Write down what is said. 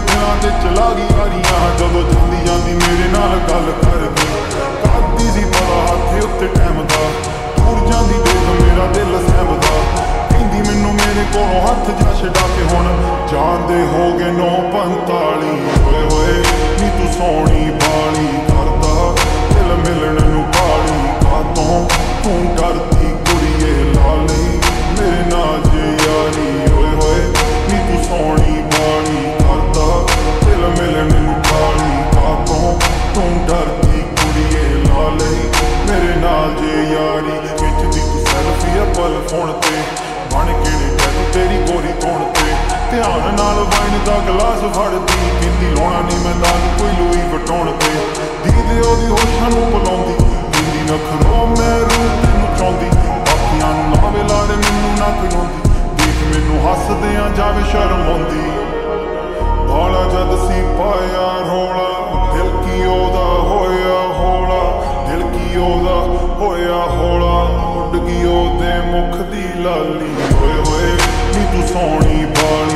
ਦਿਲਾਂ ਤੇ ਚਲਾ ਗਈ ਆਰੀਆਂ ਜਦੋਂ ਜਾਂਦੀ ਜਾਂਦੀ ਮੇਰੇ ਨਾਲ ਗੱਲ ਕਰਦੀ। ਕਰਦੀ ਸੀ ਬੜਾ ਹੱਥ ਉੱਤੇ ਟਾਈਮ ਦਾ। ਟੁਰ ਜਾਂਦੀ ਜਦੋਂ ਮੇਰਾ ਦਿਲ ਸਹਿਮਦਾ। ਕਹਿੰਦੀ ਮੈਨੂੰ ਮੇਰੇ ਕੋਲੋਂ ਹੱਥ ਜਾ ਛਡਾ ਕੇ ਹੁਣ। ਜਾਂਦੇ ਹੋਗੇ 945 ਓਏ ਹੋਏ, ਨੀ ਤੂੰ ਸੋਹਣੀ ਬਾਲੀ ਕਰਦਾ। ਦਿਲ ਮਿਲਣ ਨੂੰ ਬਾਲੀ ਕਾਤੋਂ ਤੂੰ ਕਰ ਥੋਣ ਤੇ। ਬਣ ਕਿਹੜੇ ਟੱਟੂ ਤੇਰੀ ਗੋਰੀ ਥੋਣ ਤੇ। ਧਿਆਨ ਨਾਲ ਵਾਈਨ ਦਾ ਗਲਾਸ ਫੜਦੀ ਕਿੰਦੀ ਲੋਣਾ ਨਹੀਂ ਮੈਂ ਨਾਲ ਕੋਈ ਲੋਈ ਵਟਾਉਣ ਤੇ। ਦੀਦੇ ਉਹਦੀ ਹੋਸ਼ਾਂ ਨੂੰ ਬੁਲਾਉਂਦੀ ਕਿੰਦੀ ਨਖਰੋ ਮੈਂ ਰੂਹ ਤੈਨੂੰ ਚਾਹੁੰਦੀ। ਬਾਕੀਆਂ ਨੂੰ ਲਾਵੇ ਲਾੜੇ, ਮੈਨੂੰ ਨਾ ਪਿਆਉਂਦੀ ਦੇਖ, ਮੈਨੂੰ ਹੱਸਦਿਆਂ ਜਾਵੇ ਸ਼ਰਮ ਆਉਂਦੀ। ਬਾਲਾ ਮੁਖ ਦੀ ਲਾਲੀ। ਹੋਏ ਹੋਏ ਨੀ ਤੂੰ ਸੋਹਣੀ ਬਾਲ